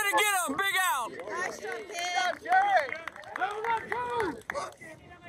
Way to get him, Big Al! Nice job, Jared! Level up, two!